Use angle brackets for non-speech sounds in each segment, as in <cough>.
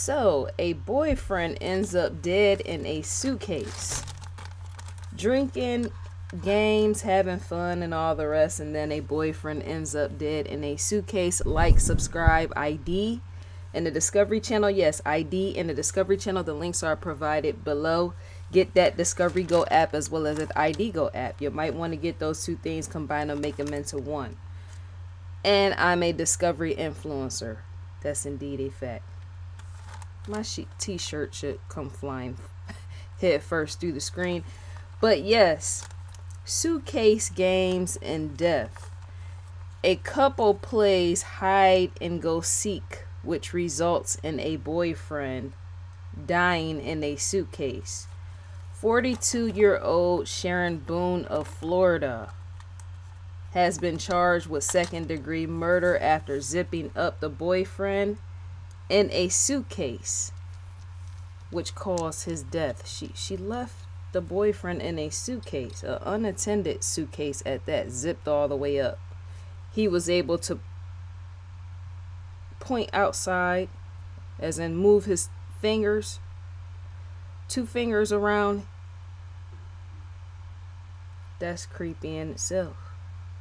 So, a boyfriend ends up dead in a suitcase. Drinking, games, having fun, and all the rest, and then a boyfriend ends up dead in a suitcase. Like, subscribe, ID. In the Discovery Channel, yes, ID in the Discovery Channel. The links are provided below. Get that Discovery Go app as well as an ID Go app. You might want to get those two things, combine them, make them into one. And I'm a Discovery influencer. That's indeed a fact. My t-shirt should come flying <laughs> head first through the screen. But yes, suitcase games and death. A couple plays hide and go seek, which results in a boyfriend dying in a suitcase. 42 year old Sharon Boone of Florida has been charged with second degree murder after zipping up the boyfriend in a suitcase which caused his death. She she left the boyfriend in a suitcase, an unattended suitcase at that, zipped all the way up. He was able to point outside, as in move his fingers, two fingers around. That's creepy in itself.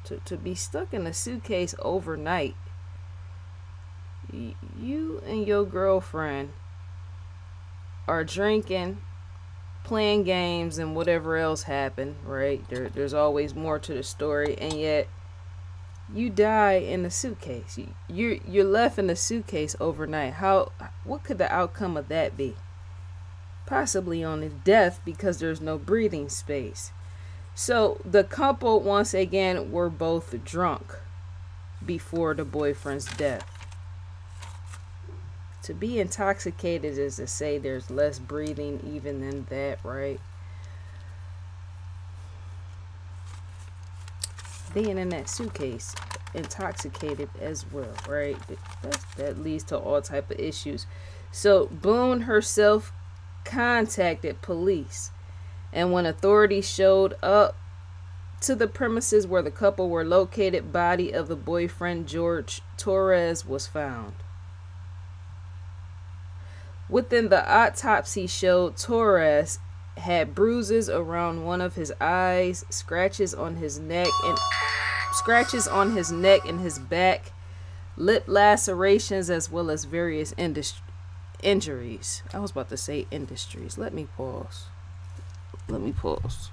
To, to be stuck in a suitcase overnight you and your girlfriend are drinking, playing games, and whatever else happened, right? There, there's always more to the story, and yet you die in a suitcase. You, you're you're left in a suitcase overnight. How? What could the outcome of that be? Possibly on only death because there's no breathing space. So the couple once again were both drunk before the boyfriend's death to be intoxicated is to say there's less breathing even than that, right? Being in that suitcase, intoxicated as well, right? That, that leads to all type of issues. So Boone herself contacted police, and when authorities showed up to the premises where the couple were located, body of the boyfriend George Torres was found. Within the autopsy showed Torres had bruises around one of his eyes, scratches on his neck and scratches on his neck and his back, lip lacerations as well as various injuries. I was about to say industries. Let me pause. Let me pause.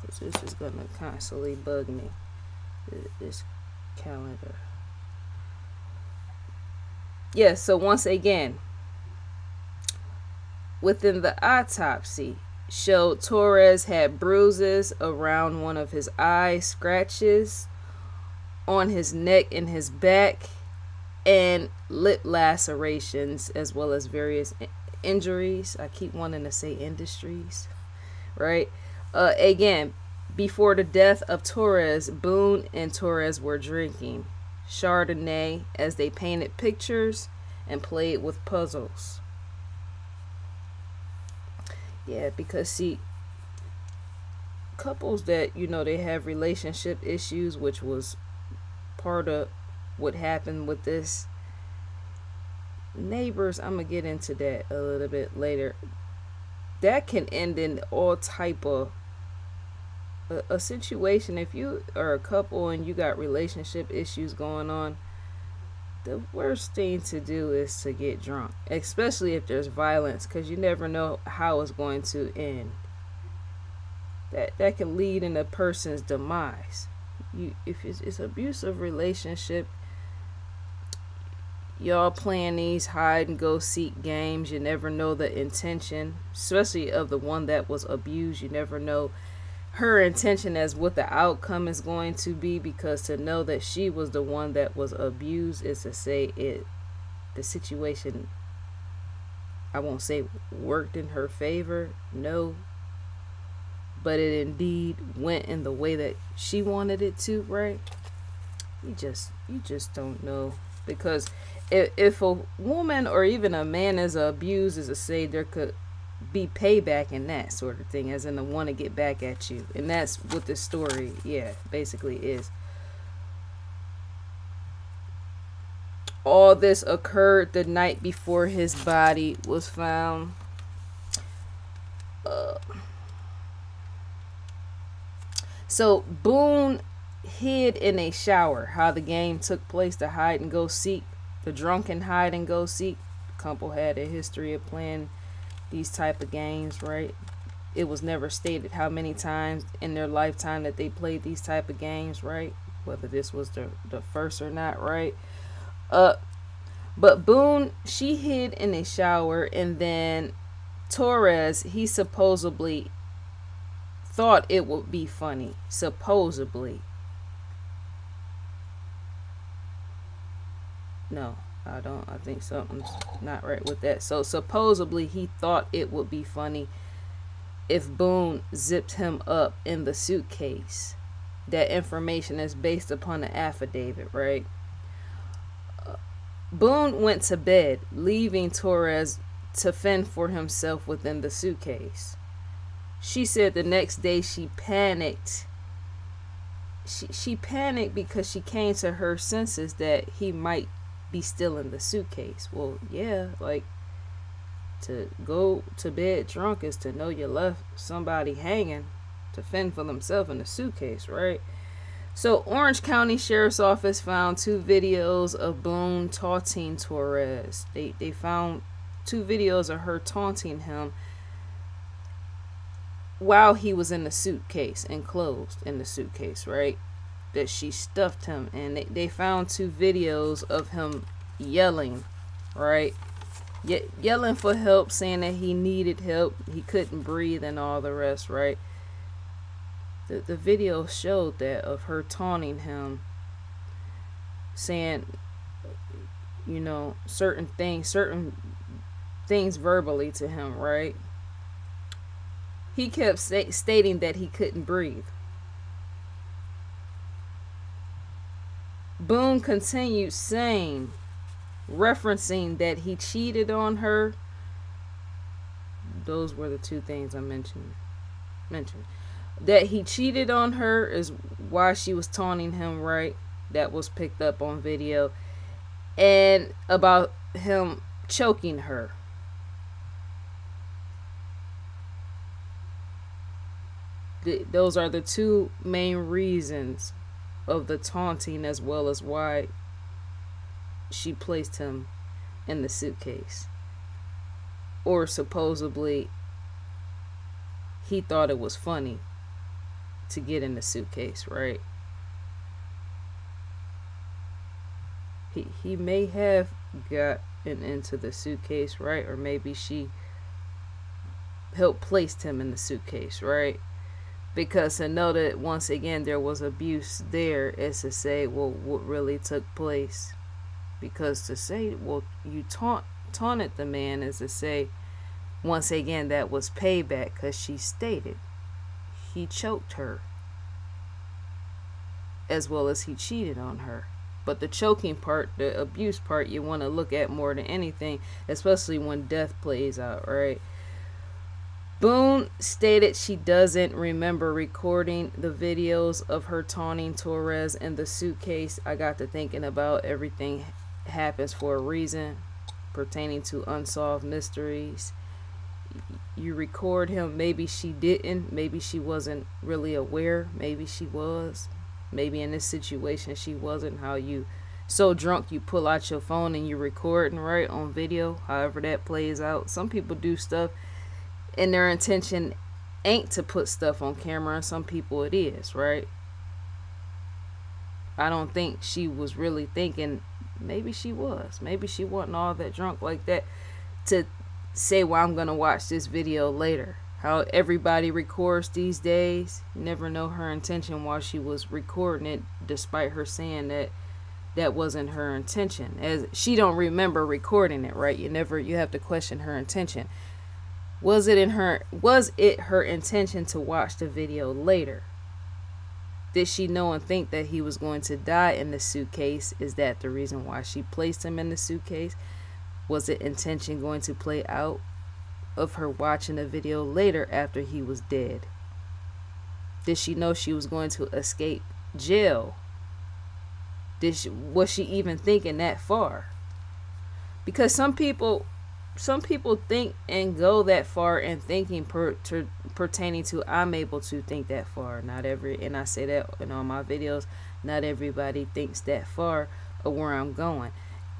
Cuz this is going to constantly bug me. This calendar. Yes, so once again, within the autopsy, showed Torres had bruises around one of his eyes, scratches on his neck and his back, and lip lacerations, as well as various injuries. I keep wanting to say industries, right? Uh, again, before the death of Torres, Boone and Torres were drinking. Chardonnay as they painted pictures and played with puzzles. Yeah, because see, couples that, you know, they have relationship issues, which was part of what happened with this neighbors i'm gonna get into that a little bit later that can end in all type of a, a situation if you are a couple and you got relationship issues going on the worst thing to do is to get drunk especially if there's violence because you never know how it's going to end. That that can lead in a person's demise. You if it's, it's abusive relationship y'all playing these hide and go seek games you never know the intention especially of the one that was abused you never know her intention as what the outcome is going to be because to know that she was the one that was abused is to say it the situation I won't say worked in her favor no. But it indeed went in the way that she wanted it to right? You just you just don't know. Because if, if a woman or even a man is abused is a say there could be payback in that sort of thing, as in the want to get back at you. And that's what the story, yeah, basically is. all this occurred the night before his body was found. Uh, so Boone hid in a shower. How the game took place, the hide and go seek, the drunken hide and go seek. Couple had a history of playing these type of games, right? It was never stated how many times in their lifetime that they played these type of games, right? Whether this was the the first or not, right? Uh, but Boone, she hid in a shower, and then Torres, he supposedly thought it would be funny. Supposedly. No, I don't. I think something's not right with that. So supposedly he thought it would be funny if Boone zipped him up in the suitcase. That information is based upon the affidavit, right? Uh, Boone went to bed, leaving Torres to fend for himself within the suitcase. She said the next day she panicked. She, she panicked because she came to her senses that he might be still in the suitcase. Well, yeah, like to go to bed drunk is to know you left somebody hanging to fend for themselves in the suitcase, right? So, Orange County Sheriff's Office found two videos of Boone taunting Torres. They they found two videos of her taunting him while he was in the suitcase, enclosed in the suitcase, right? That she stuffed him, and they, they found two videos of him yelling, right? Ye- yelling for help, saying that he needed help, he couldn't breathe, and all the rest, right? the, the video showed that of her taunting him saying you know certain things certain things verbally to him right he kept stating that he couldn't breathe boone continued saying referencing that he cheated on her those were the two things i mentioned mentioned that he cheated on her is why she was taunting him, right? That was picked up on video. And about him choking her. The, those are the two main reasons of the taunting as well as why she placed him in the suitcase. Or supposedly he thought it was funny to get in the suitcase, right? He he may have gotten into the suitcase, right? Or maybe she helped placed him in the suitcase, right? Because to know that once again there was abuse there is to say, well, what really took place. Because to say, well, you taunt taunted the man is to say, once again, that was payback because she stated he choked her as well as he cheated on her. But the choking part, the abuse part, you want to look at more than anything, especially when death plays out, right? Boone stated she doesn't remember recording the videos of her taunting Torres in the suitcase. I got to thinking about everything happens for a reason pertaining to unsolved mysteries you record him. Maybe she didn't. Maybe she wasn't really aware. Maybe she was. Maybe in this situation she wasn't. How you so drunk you pull out your phone and you're recording right on video. However that plays out. Some people do stuff and their intention ain't to put stuff on camera and some people it is, right? I don't think she was really thinking maybe she was. Maybe she wasn't all that drunk like that to say, well, I'm to watch this video later. How everybody records these days. Never know her intention while she was recording it, despite her saying that that wasn't her intention. As she don't remember recording it, right? You never, you have to question her intention. Was it in her, was it her intention to watch the video later? Did she know and think that he was going to die in the suitcase? Is that the reason why she placed him in the suitcase? Was the intention going to play out of her watching the video later after he was dead? Did she know she was going to escape jail? Did she, was she even thinking that far? because some people some people think and go that far in thinking per, to, pertaining to I'm able to think that far. Not every and I say that in all my videos, not everybody thinks that far of where I'm going.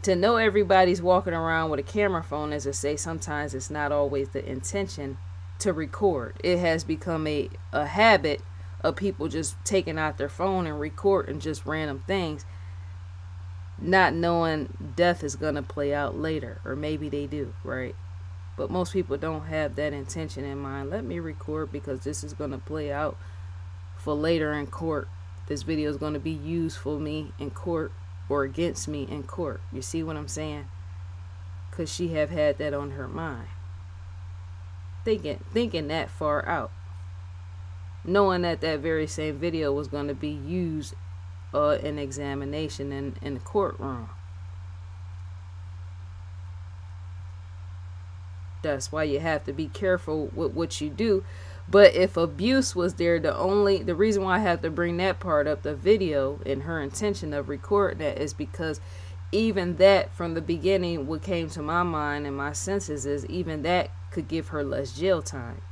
To know everybody's walking around with a camera phone, as I say, sometimes it's not always the intention to record. It has become a, a habit of people just taking out their phone and recording just random things not knowing death is going to play out later or maybe they do right? But most people don't have that intention in mind. Let me record because this is going to play out for later in court. This video is going to be used for me in court or against me in court. You see what i'm saying? Because she have had that on her mind. Thinking thinking that far out. Knowing that that very same video was going to be used uh, an examination in, in the courtroom. That's why you have to be careful with what you do. But if abuse was there, the only the reason why I have to bring that part up, the video and her intention of recording that is because even that from the beginning, what came to my mind and my senses is even that could give her less jail time.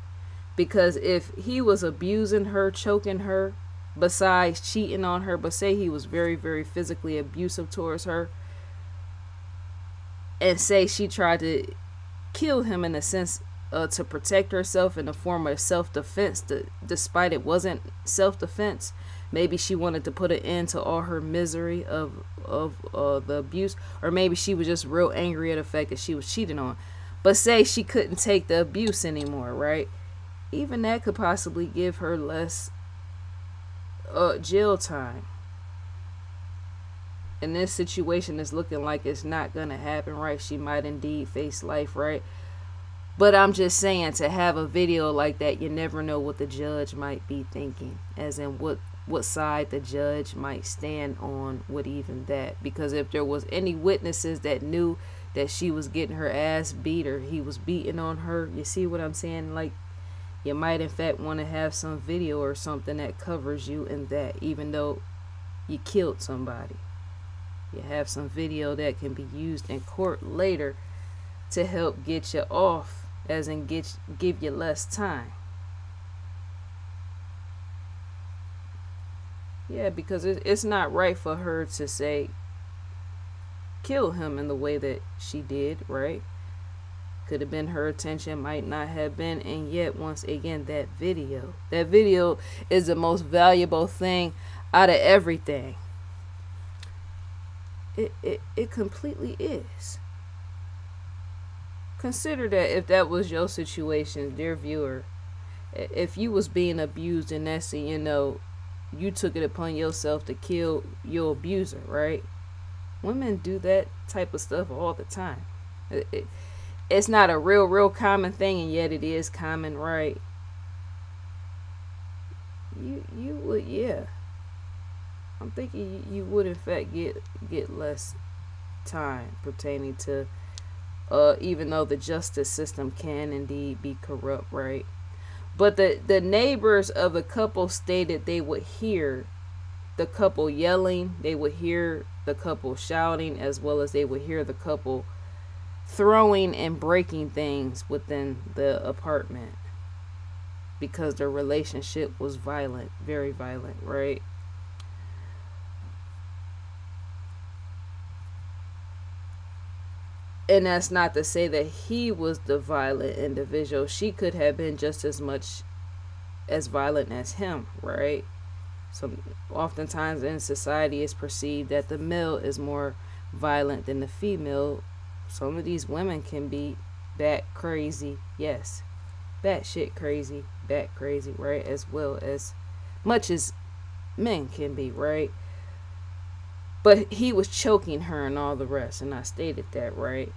Because if he was abusing her, choking her, besides cheating on her, but say he was very, very physically abusive towards her, and say she tried to kill him in a sense uh, to protect herself in the form of self-defense, despite it wasn't self-defense. Maybe she wanted to put an end to all her misery of of uh, the abuse, or maybe she was just real angry at the fact that she was cheating on. But say she couldn't take the abuse anymore, right? Even that could possibly give her less uh, jail time. And this situation is looking like it's not going to happen, right? She might indeed face life, right? But I'm just saying to have a video like that, you never know what the judge might be thinking, as in what what side the judge might stand on with even that. Because if there was any witnesses that knew that she was getting her ass beat or he was beating on her, you see what I'm saying? Like you might in fact want to have some video or something that covers you in that even though you killed somebody. You have some video that can be used in court later to help get you off as in get give you less time. Yeah because it's not right for her to say kill him in the way that she did right could have been her attention might not have been and yet once again that video. That video is the most valuable thing out of everything. It it, it completely is. Consider that if that was your situation dear viewer if you was being abused and that's you know you took it upon yourself to kill your abuser right? Women do that type of stuff all the time. It, it, it's not a real real common thing and yet it is common right? You you would yeah. I'm thinking you, would in fact get get less time pertaining to uh even though the justice system can indeed be corrupt right? But the the neighbors of the couple stated they would hear the couple yelling they would hear the couple shouting as well as they would hear the couple throwing and breaking things within the apartment because their relationship was violent, very violent, right? And that's not to say that he was the violent individual. She could have been just as much as violent as him, right? So oftentimes in society it's perceived that the male is more violent than the female some of these women can be bat crazy, yes, bat shit crazy, bat crazy, right? As well as much as men can be, right? But he was choking her and all the rest, and I stated that, right?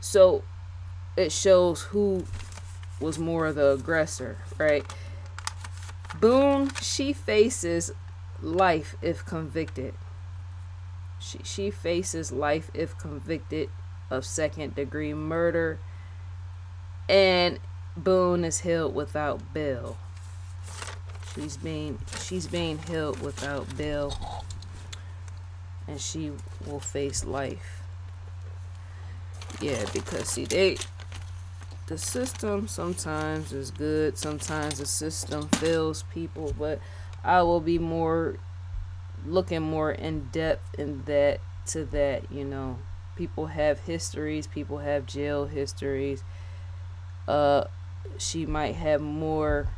So it shows who was more of the aggressor, right? Boone, she faces life if convicted. She, she faces life if convicted of second degree murder. And Boone is held without bail. She's being she's being held without bail and she will face life. yeah, because see they the system sometimes is good, sometimes the system fails people, but I will be more looking more in depth in that to that, you know. People have histories, people have jail histories. Uh she might have more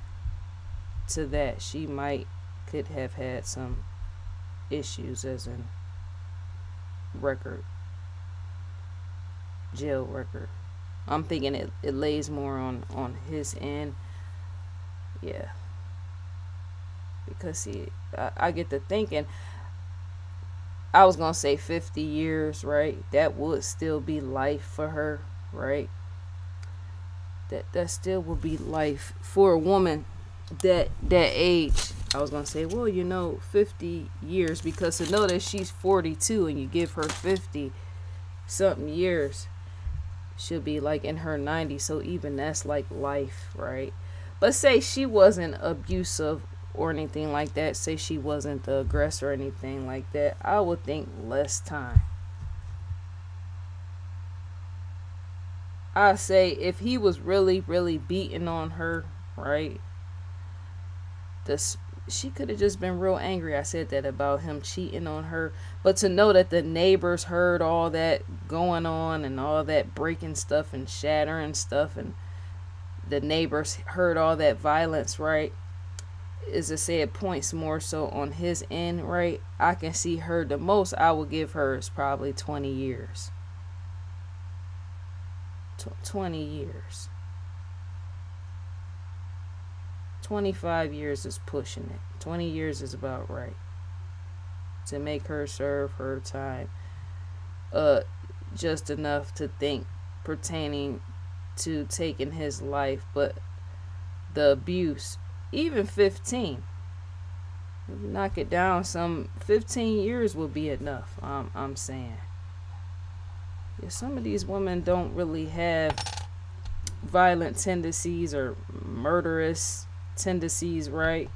to that. She might could have had some issues as in record jail record i'm thinking it, it lays more on on his end yeah because see I, I get to thinking i was gonna say 50 years right? That would still be life for her right? That that still would be life for a woman that that age. I was gonna say well you know 50 years because to know that she's 42 and you give her 50 something years she'll be like in her 90s so even that's like life right? But say she wasn't abusive or anything like that say she wasn't the aggressor or anything like that i would think less time i say if he was really really beating on her right this she could have just been real angry. I said that about him cheating on her. But to know that the neighbors heard all that going on and all that breaking stuff and shattering stuff and the neighbors heard all that violence, right? Is to say it points more so on his end, right? I can see her the most I would give her is probably 20 years. 20 years. 25 years is pushing it. 20 years is about right. To make her serve her time. Uh, just enough to think pertaining to taking his life, but the abuse, even 15. Knock it down some 15 years will be enough. I'm, I'm saying. Yeah, some of these women don't really have violent tendencies or murderous tendencies, right?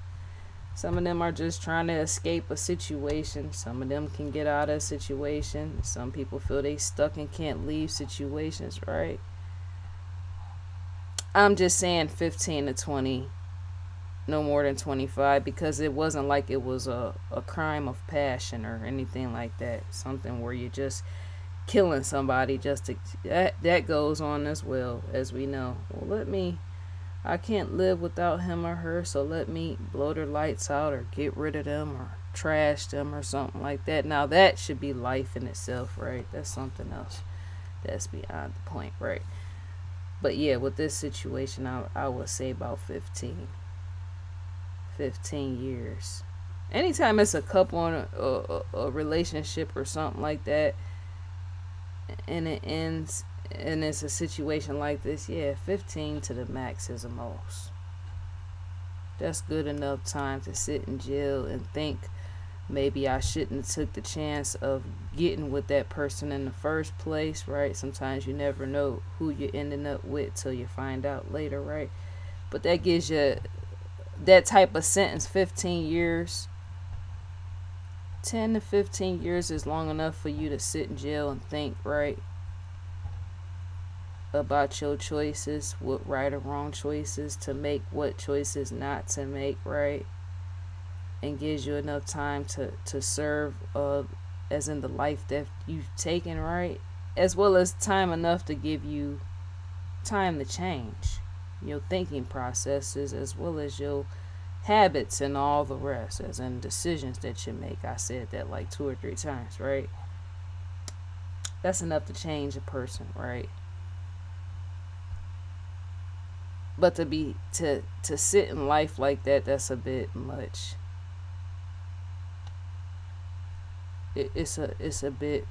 Some of them are just trying to escape a situation. Some of them can get out of a situation. Some people feel they stuck and can't leave situations, right? I'm just saying 15 to 20, no more than 25, because it wasn't like it was a, a crime of passion or anything like that. Something where you're just killing somebody just to, that, that goes on as well, as we know. Well, let me I can't live without him or her, so let me blow their lights out or get rid of them or trash them or something like that. Now that should be life in itself, right? That's something else. That's beyond the point, right? But yeah, with this situation, I, I would say about 15. 15 years. Anytime it's a couple in a, a, a relationship or something like that, and it ends and it's a situation like this, yeah, 15 to the max is the most. That's good enough time to sit in jail and think maybe I shouldn't have took the chance of getting with that person in the first place, right? Sometimes you never know who you're ending up with till you find out later, right? But that gives you that type of sentence, 15 years. 10 to 15 years is long enough for you to sit in jail and think, right? about your choices, what right or wrong choices to make, what choices not to make, right? And gives you enough time to, to serve, uh, as in the life that you've taken, right? As well as time enough to give you time to change your thinking processes as well as your habits and all the rest, as in decisions that you make. I said that like two or three times, right? That's enough to change a person, right? but to be to to sit in life like that that's a bit much it, it's a it's a bit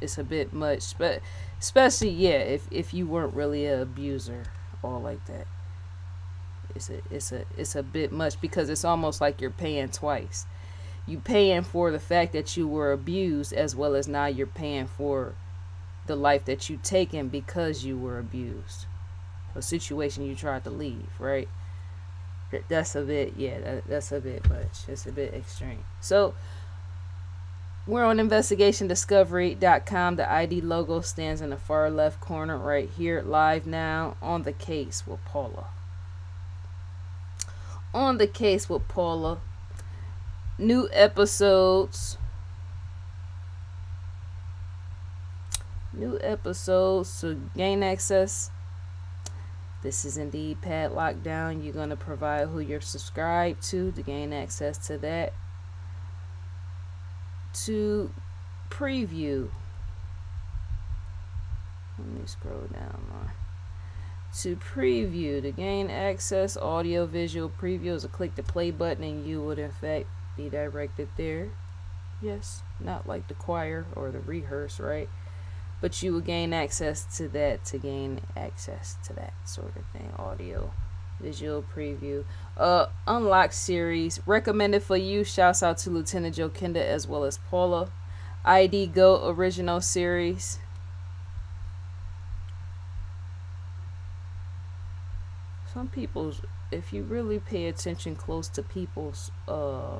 it's a bit much but especially yeah if if you weren't really an abuser or like that it's a it's a it's a bit much because it's almost like you're paying twice you paying for the fact that you were abused as well as now you're paying for the life that you taken because you were abused a situation you tried to leave, right? That's a bit, yeah, that, that's a bit much. It's a bit extreme. So, we're on investigationdiscovery.com. The ID logo stands in the far left corner right here, live now on the case with Paula. On the case with Paula. New episodes. New episodes to gain access. This is indeed Padlock Down. You're going to provide who you're subscribed to to gain access to that to preview. Let me scroll down more. To preview, to gain access, audio visual preview is a click the play button and you would in fact be directed there. Yes, not like the choir or the rehearse, right? But you will gain access to that to gain access to that sort of thing. Audio visual preview. Uh, unlock series recommended for you. Shouts out to Lieutenant Joe Kenda as well as Paula. ID Go original series. Some people's, if you really pay attention close to people's uh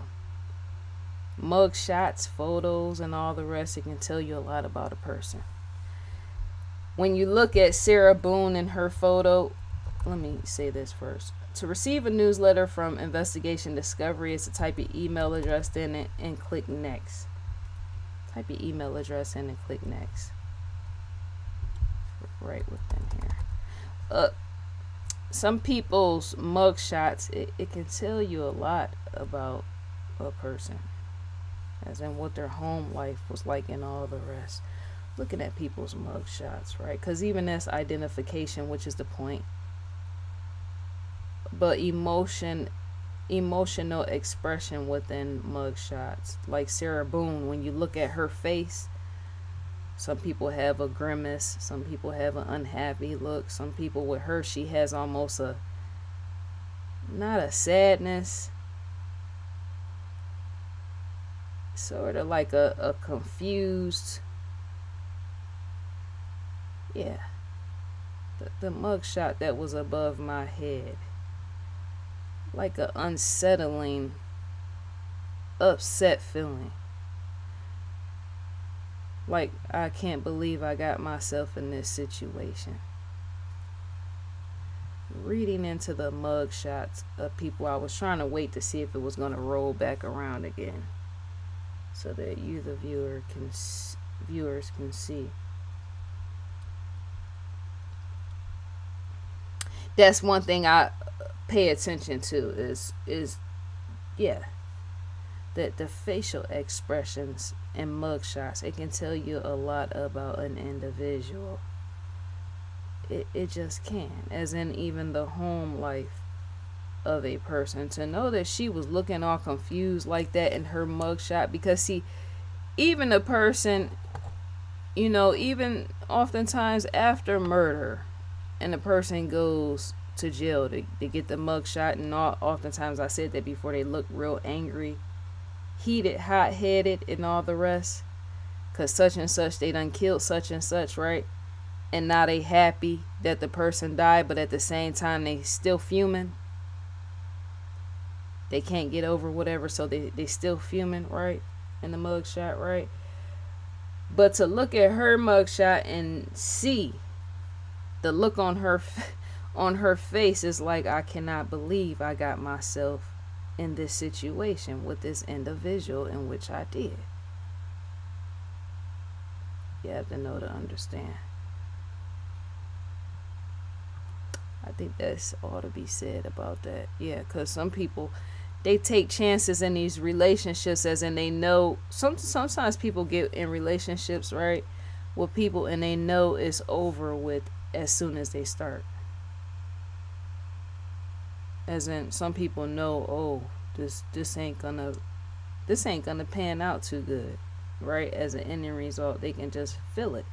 mug shots, photos, and all the rest, it can tell you a lot about a person. When you look at Sarah Boone and her photo, let me say this first. To receive a newsletter from Investigation Discovery is to type your email address in it and click next. Type your email address in and click next. Right within here. Uh, some people's mugshots it, it can tell you a lot about a person. As in what their home life was like and all the rest. Looking at people's mugshots right? Because even that's identification, which is the point but emotion emotional expression within mugshots. Like Sarah Boone, when you look at her face, some people have a grimace, some people have an unhappy look, some people with her she has almost a not a sadness, sort of like a, a confused yeah. The, the mugshot that was above my head. Like an unsettling, upset feeling. Like, I can't believe I got myself in this situation. Reading into the mug shots of people, I was trying to wait to see if it was going to roll back around again so that you, the viewer, can viewers can see. That's one thing I uh, pay attention to is is yeah that the facial expressions and mugshots. It can tell you a lot about an individual. It, it just can. As in even the home life of a person. To know that she was looking all confused like that in her mugshot. Because see even a person you know even oftentimes after murder and the person goes to jail to, to get the mug shot and all, oftentimes I said that before they look real angry, heated, hot headed and all the rest. Cause such and such they done killed such and such, right? And now they happy that the person died, but at the same time they still fuming. They can't get over whatever, so they, they still fuming, right? In the mug shot, right? But to look at her mug shot and see the look on her <laughs> on her face is like, I cannot believe I got myself in this situation with this individual in which I did. You have to know to understand. I think that's all to be said about that. Yeah, because some people they take chances in these relationships as in they know some sometimes people get in relationships right with people and they know it's over with as soon as they start as in some people know oh this this ain't gonna this ain't gonna pan out too good right? As an ending result they can just feel it.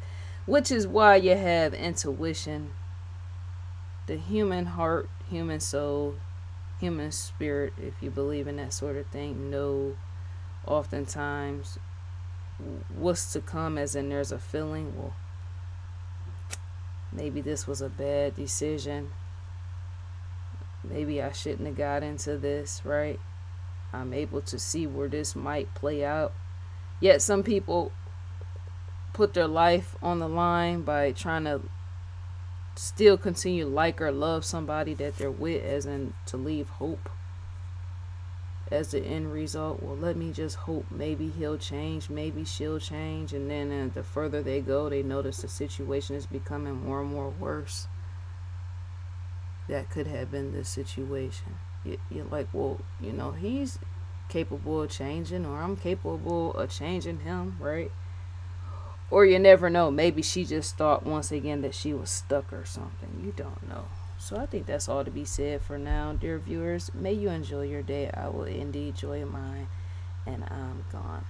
Which is why you have intuition the human heart human soul human spirit if you believe in that sort of thing know oftentimes what's to come as in there's a feeling well maybe this was a bad decision maybe I shouldn't have got into this, right? I'm able to see where this might play out. Yet some people put their life on the line by trying to still continue like or love somebody that they're with as in to leave hope as the end result well let me just hope maybe he'll change maybe she'll change and then uh, the further they go they notice the situation is becoming more and more worse that could have been the situation you, you're like well you know he's capable of changing or i'm capable of changing him right or you never know maybe she just thought once again that she was stuck or something you don't know so I think that's all to be said for now, dear viewers. May you enjoy your day. I will indeed enjoy mine, and I'm gone.